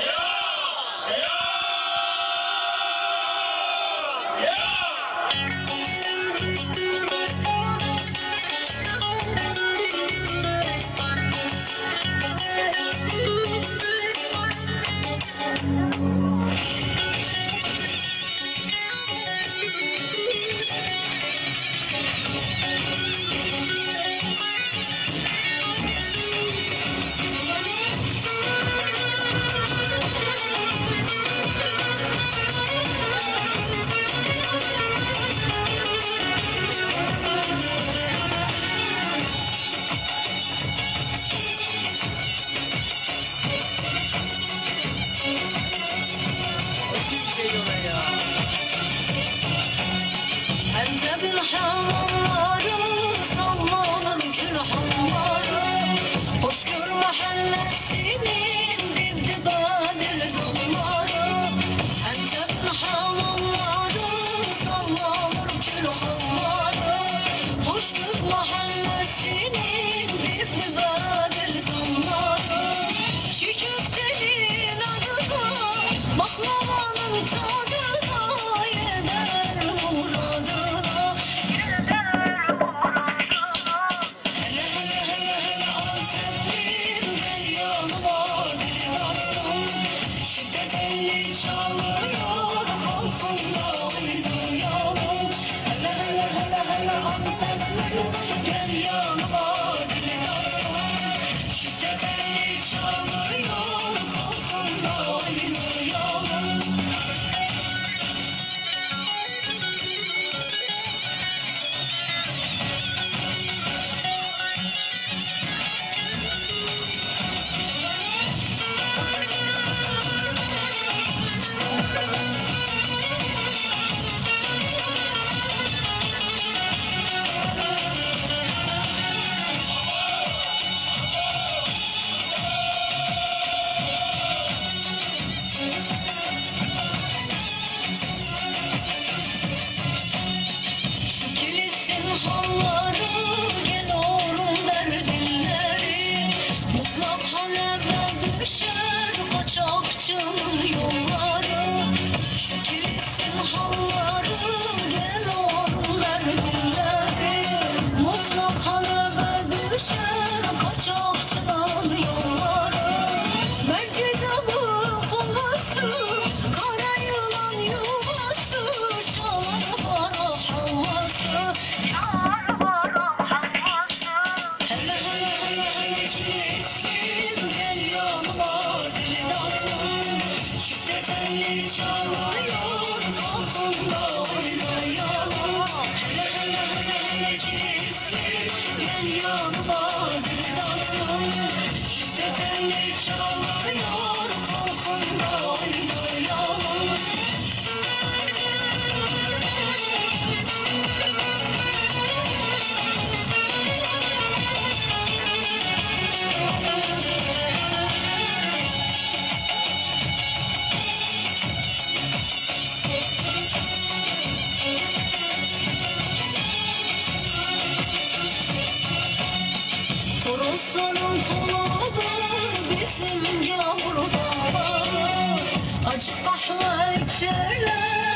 Yeah! inşallah. Torosların koludur bizim yavru dağlar. Acı kahve içerler